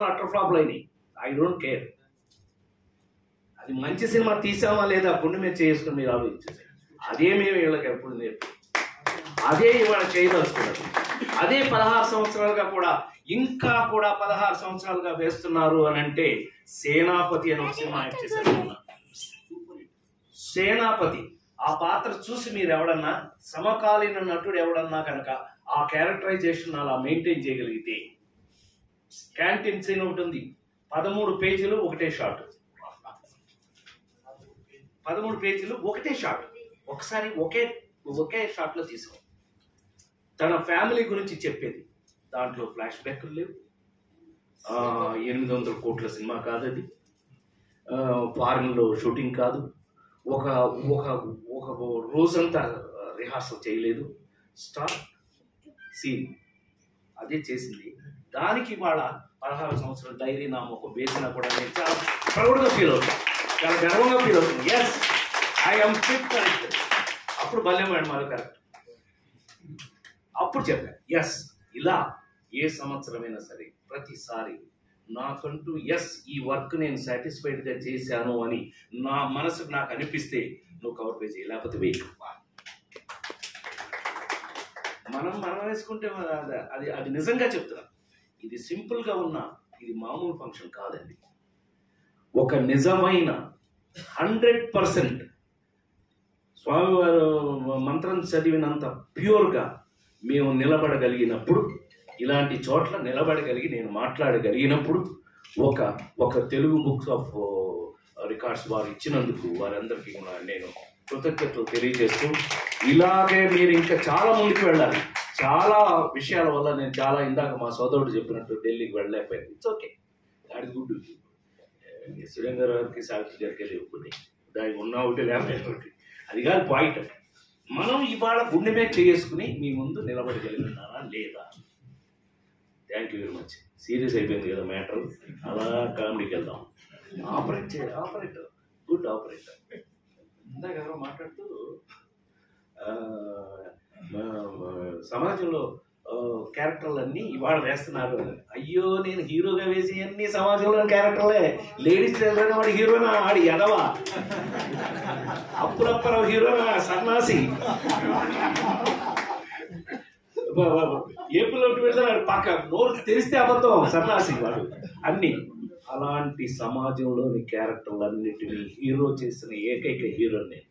Utter ఫ్లాప్లు అయినాయి. I don't care. అది మంచి సినిమా తీసామా లేదా గుండె మీద చేసుకుని మీరు ఆలోచించేసి అదే మేము వీళ్ళకి ఎప్పుడు నేర్పు అదే ఇవాళ చేయదలుచుకున్నారు అదే పదహారు సంవత్సరాలుగా కూడా ఇంకా కూడా పదహారు సంవత్సరాలుగా వేస్తున్నారు అని అంటే సేనాపతి అని ఒక సినిమా యాక్ట్ చేశారు. సేనాపతి ఆ పాత్ర చూసి మీరు ఎవడన్నా సమకాలీన నటుడు ఎవడన్నా కనుక ఆ క్యారెక్టరైజేషన్ అలా మెయింటైన్ చేయగలిగితే క్యాంటీన్ సీన్ ఒకటి ఉంది. పదమూడు పేజీలు ఒకటే షాట్. పదమూడు పేజీలు ఒకటే షాట్. ఒకసారి ఒకే ఒకే షాట్లో తన ఫ్యామిలీ గురించి చెప్పేది. దాంట్లో ఫ్లాష్ బ్యాక్లు లేవు. ఎనిమిది వందల కోట్ల సినిమా కాదు అది. ఫారిన్లో షూటింగ్ కాదు. ఒక ఒక ఒక రోజంతా రిహార్సల్ చేయలేదు. Star scene. అదే చేసింది. దానికి వాళ్ళ పదహారు సంవత్సరాల డైరీ నా ఒక వేసిన కూడా నేను చాలా ప్రౌడ్గా ఫీల్ అవుతాను చాలా గర్వంగా ఫీల్ అవుతుంది ఎస్ ఐఎమ్ ఫిట్ కరెక్ట్ అప్పుడు బల్యం మేడం అది కరెక్ట్. అప్పుడు చెప్పాను ఎస్ ఇలా ఏ సంవత్సరమైనా సరే ప్రతిసారి నాకంటూ ఎస్ ఈ వర్క్ నేను సాటిస్ఫైడ్గా చేశాను అని నా మనసుకు నాకు అనిపిస్తే నువ్వు కవర్ పేజ్ చేయి లేకపోతే వెయ్యి మనం మనం వేసుకుంటే అది- అది నిజంగా చెప్తున్నాను ఇది సింపుల్గా ఉన్న ఇది మామూలు ఫంక్షన్ కాదండి. ఒక నిజమైన హండ్రెడ్ పర్సెంట్ స్వామివారు మంత్రం చదివినంత ప్యూర్గా మేము నిలబడగలిగినప్పుడు ఇలాంటి చోట్ల నిలబడగలిగి నేను మాట్లాడగలిగినప్పుడు ఒక ఒక తెలుగు బుక్స్ ఆఫ్ రికార్డ్స్ వారు ఇచ్చినందుకు వారందరికీ కూడా నేను కృతజ్ఞతలు తెలియజేస్తూ ఇలాగే మీరు ఇంకా చాలా ముందుకు వెళ్ళాలి. చాలా విషయాల వల్ల నేను చాలా ఇందాక మా సోదరుడు చెప్పినట్టు ఢిల్లీకి వెళ్ళలేకపోయింది ఇట్స్ ఓకే దాడి గుడ్ సురేందర్ గారికి సావిత్రి గారికి లేకపోతే దానికి ఉన్న ఒకటి లేకపోతే ఒకటి. అది కాదు పాయింట్ మనం ఇవాళ గుండె మీద చేసుకుని మీ ముందు నిలబడగలిగినారా లేదా? Thank you very much serious అయిపోయింది కదా మ్యాటర్ అలా కామెడీకి వెళ్దాం. ఆపరేట్ చే ఆపరేటర్ గుడ్ ఆపరేటర్ ఇందాక ఎవరో మాట్లాడుతూ సమాజంలో క్యారెక్టర్లన్నీ ఇవాళ వేస్తున్నారు. అయ్యో నేను హీరోగా వేసి అన్ని సమాజంలో క్యారెక్టర్లే. లేడీస్ వెళ్ళిన వాడు హీరోనా? ఆడి ఎదవా అప్పుడప్పుడు హీరోనా? సన్నాసి ఏపులోకి వెళ్తాడు పక్క నోరు తెరిస్తే అబద్ధం సన్నాసి వాడు. అన్ని. అలాంటి సమాజంలోని క్యారెక్టర్లన్నిటినీ హీరో చేసిన ఏకైక హీరో నేను